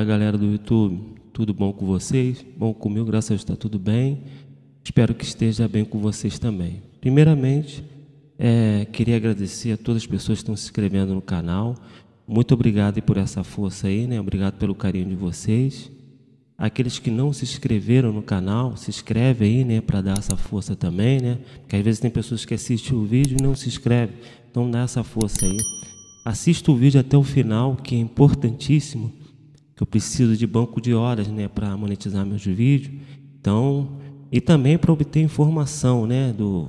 Olá, galera do YouTube. Tudo bom com vocês? Bom comigo, graças a Deus está tudo bem. Espero que esteja bem com vocês também. Primeiramente, é, queria agradecer a todas as pessoas que estão se inscrevendo no canal. Muito obrigado por essa força aí, né? Obrigado pelo carinho de vocês. Aqueles que não se inscreveram no canal, se inscreve aí, né, para dar essa força também, né? Porque às vezes tem pessoas que assistem o vídeo e não se inscrevem. Então dá essa força aí. Assista o vídeo até o final, que é importantíssimo, que eu preciso de banco de horas, né, para monetizar meus vídeos. Então, e também para obter informação, né, do,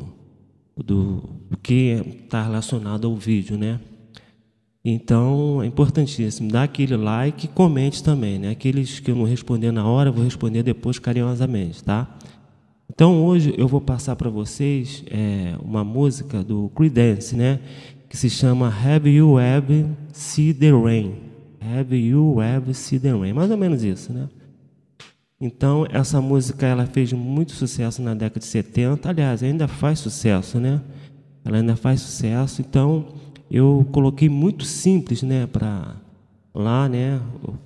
do, do que está relacionado ao vídeo, né. Então, é importantíssimo. Dá aquele like e comente também, né. Aqueles que eu não responder na hora, vou responder depois carinhosamente, tá? Então, hoje eu vou passar para vocês é, uma música do Creedence, né, que se chama Have You Ever Seen the Rain? Have You Ever Seen the Rain? Mais ou menos isso, né? Então, essa música ela fez muito sucesso na década de 70. Aliás, ainda faz sucesso, né? Ela ainda faz sucesso. Então, eu coloquei muito simples, né, para lá, né?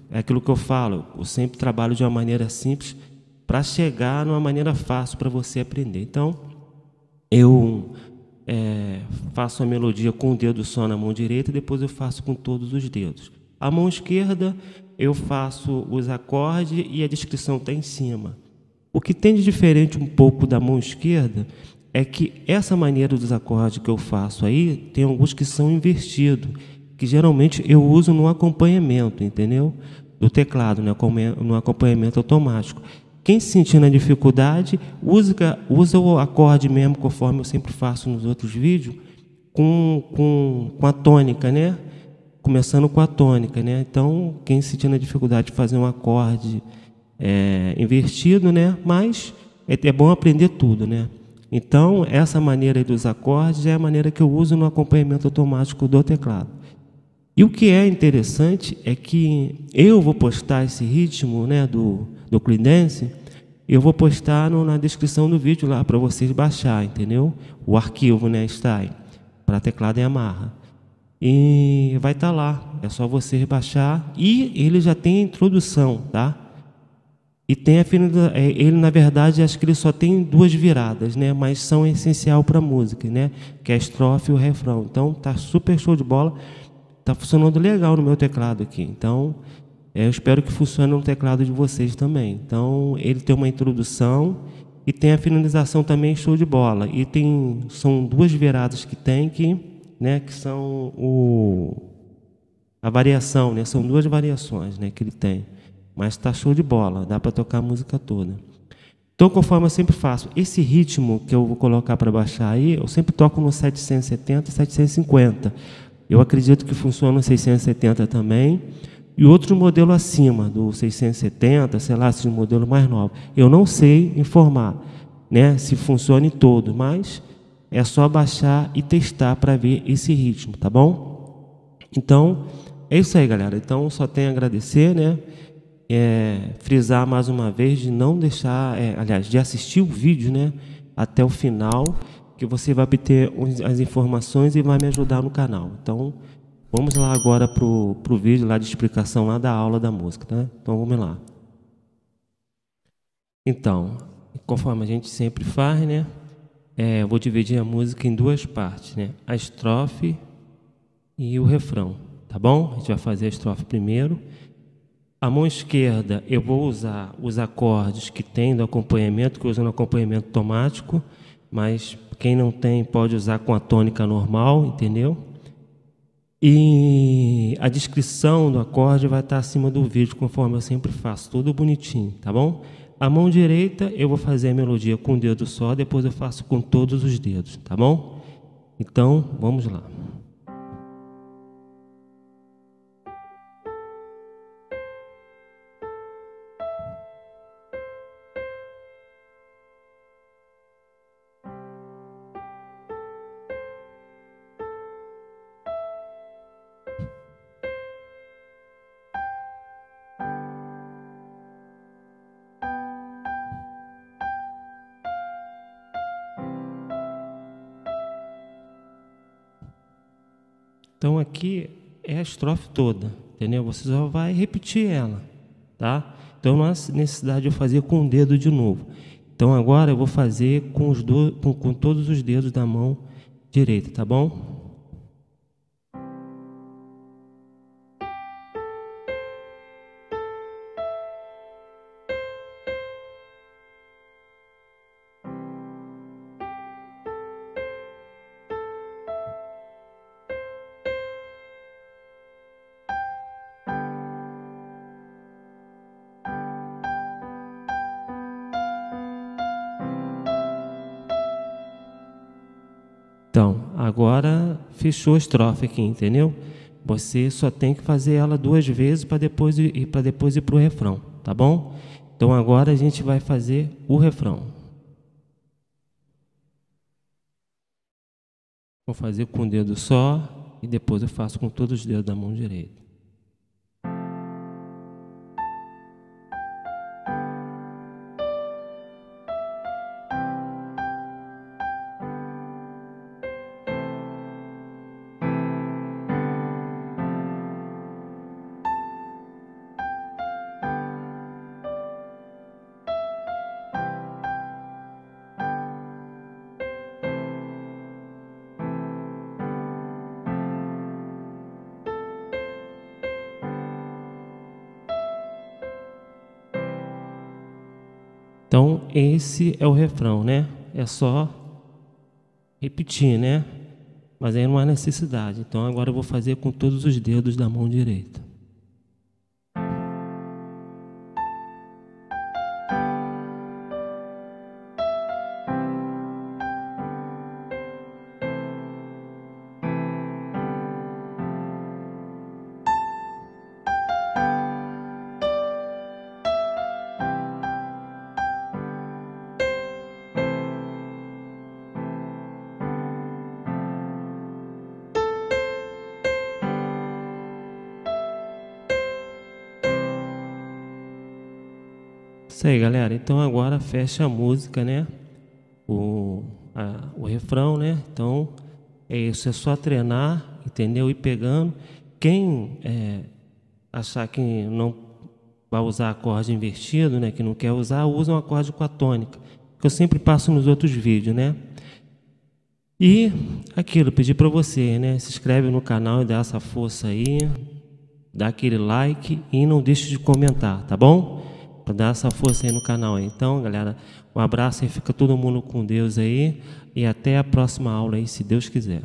É aquilo que eu falo, eu sempre trabalho de uma maneira simples para chegar numa maneira fácil para você aprender. Então, eu é, faço a melodia com o dedo só na mão direita, depois eu faço com todos os dedos. A mão esquerda eu faço os acordes e a descrição está em cima. O que tem de diferente um pouco da mão esquerda é que essa maneira dos acordes que eu faço aí tem alguns que são invertidos, que geralmente eu uso no acompanhamento, entendeu? Do teclado, no acompanhamento automático. Quem se sentir na dificuldade, usa, usa o acorde mesmo, conforme eu sempre faço nos outros vídeos, com, com, com a tônica, né? Começando com a tônica, né? Então, quem se sentir na dificuldade de fazer um acorde é, invertido, né? Mas é, é bom aprender tudo, né? Então, essa maneira dos acordes é a maneira que eu uso no acompanhamento automático do teclado. E o que é interessante é que eu vou postar esse ritmo né, do, do Creedence, eu vou postar no, na descrição do vídeo lá para vocês baixar, entendeu? O arquivo, né, está aí, para teclado e amarra. E vai estar tá lá, é só vocês baixar e ele já tem a introdução, tá? E tem a é, ele na verdade acho que ele só tem duas viradas, né? Mas são essencial para música, né? Que é a estrofe e o refrão. Então tá super show de bola. Tá funcionando legal no meu teclado aqui. Então é, eu espero que funcione no teclado de vocês também. Então, ele tem uma introdução e tem a finalização também show de bola. E tem são duas viradas que tem que, né, que são o a variação, né? São duas variações, né, que ele tem. Mas está show de bola, dá para tocar a música toda. Então, conforme eu sempre faço, esse ritmo que eu vou colocar para baixar aí, eu sempre toco no 770 e 750. Eu acredito que funciona no 670 também e outro modelo acima, do 670, sei lá, esse modelo mais novo. Eu não sei informar né, se funciona em todo, mas é só baixar e testar para ver esse ritmo, tá bom? Então, é isso aí, galera. Então, só tenho a agradecer, né? É, frisar mais uma vez de não deixar, é, aliás, de assistir o vídeo, né? Até o final, que você vai obter as informações e vai me ajudar no canal. Então, Vamos lá agora para o vídeo lá de explicação lá da aula da música, tá? Então vamos lá. Então, conforme a gente sempre faz, né? É, eu vou dividir a música em duas partes, né? A estrofe e o refrão, tá bom? A gente vai fazer a estrofe primeiro. A mão esquerda eu vou usar os acordes que tem do acompanhamento, que eu uso no acompanhamento automático, mas quem não tem pode usar com a tônica normal, entendeu? E a descrição do acorde vai estar acima do vídeo, conforme eu sempre faço, tudo bonitinho, tá bom? A mão direita eu vou fazer a melodia com um dedo só, depois eu faço com todos os dedos, tá bom? Então, vamos lá. Então aqui é a estrofe toda, entendeu? Você só vai repetir ela, tá? Então não há necessidade de eu fazer com o dedo de novo. Então agora eu vou fazer com, os do, com, com todos os dedos da mão direita, tá bom? Agora fechou a estrofe aqui, entendeu? Você só tem que fazer ela duas vezes para depois ir para depois ir para o refrão, tá bom? Então agora a gente vai fazer o refrão. Vou fazer com o dedo só e depois eu faço com todos os dedos da mão direita. Então, esse é o refrão, né? É só repetir, né? Mas aí não há necessidade. Então, agora eu vou fazer com todos os dedos da mão direita. Isso aí, galera. Então agora fecha a música, né? O, a, o refrão, né? Então é isso, é só treinar, entendeu? Ir pegando. Quem é, achar que não vai usar acorde invertido, né? Que não quer usar, usa um acorde com a tônica. Que eu sempre passo nos outros vídeos, né? E aquilo, pedir para você, né? Se inscreve no canal e dá essa força aí, dá aquele like e não deixe de comentar, tá bom? Para dar essa força aí no canal. Então, galera, um abraço e fica todo mundo com Deus aí e até a próxima aula aí, se Deus quiser.